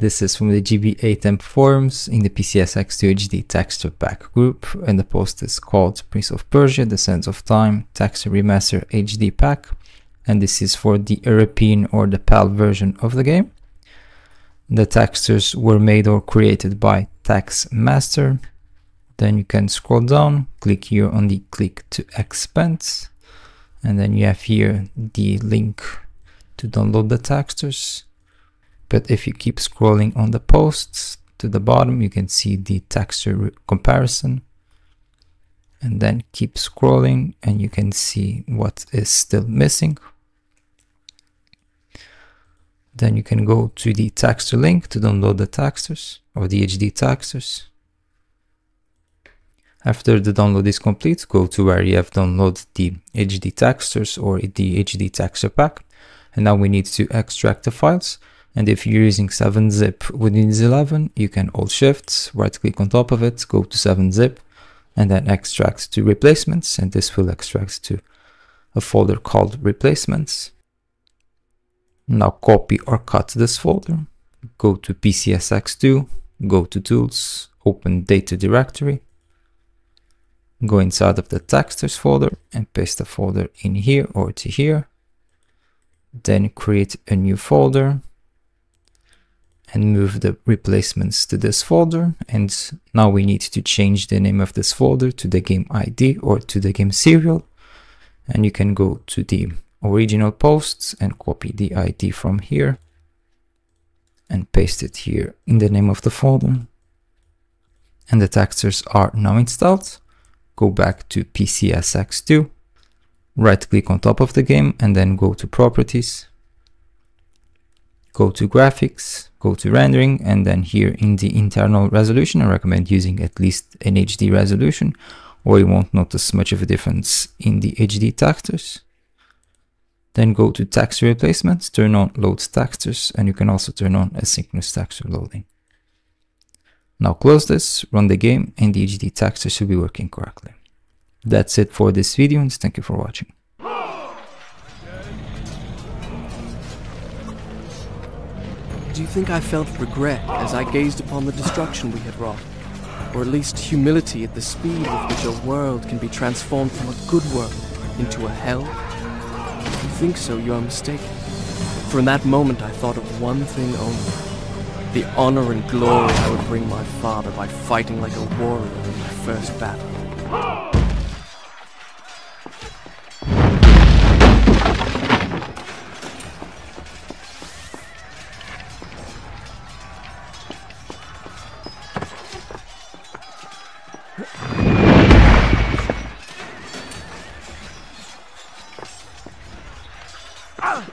This is from the GBAtemp forums in the PCSX2 HD texture pack group, and the post is called Prince of Persia: The Sands of Time Texture Remaster HD Pack, and this is for the European or the PAL version of the game. The textures were made or created by TexMaster. Then you can scroll down, click here on the click to expand, and then you have here the link to download the textures but if you keep scrolling on the posts to the bottom, you can see the texture comparison. And then keep scrolling and you can see what is still missing. Then you can go to the texture link to download the textures or the HD textures. After the download is complete, go to where you have downloaded the HD textures or the HD texture pack. And now we need to extract the files. And if you're using 7-zip Windows 11, you can hold shift, right click on top of it, go to 7-zip, and then extract to replacements. And this will extract to a folder called replacements. Now copy or cut this folder, go to PCSX2, go to tools, open data directory, go inside of the textures folder and paste the folder in here or to here. Then create a new folder and move the replacements to this folder. And now we need to change the name of this folder to the game ID or to the game serial. And you can go to the original posts and copy the ID from here and paste it here in the name of the folder. And the textures are now installed. Go back to PCSX2, right click on top of the game and then go to properties go to graphics, go to rendering, and then here in the internal resolution, I recommend using at least an HD resolution, or you won't notice much of a difference in the HD textures. Then go to texture replacements, turn on load textures, and you can also turn on asynchronous texture loading. Now close this, run the game, and the HD texture should be working correctly. That's it for this video, and thank you for watching. Do you think I felt regret as I gazed upon the destruction we had wrought? Or at least humility at the speed with which a world can be transformed from a good world into a hell? If you think so, you are mistaken. For in that moment I thought of one thing only. The honor and glory I would bring my father by fighting like a warrior in my first battle. Ah!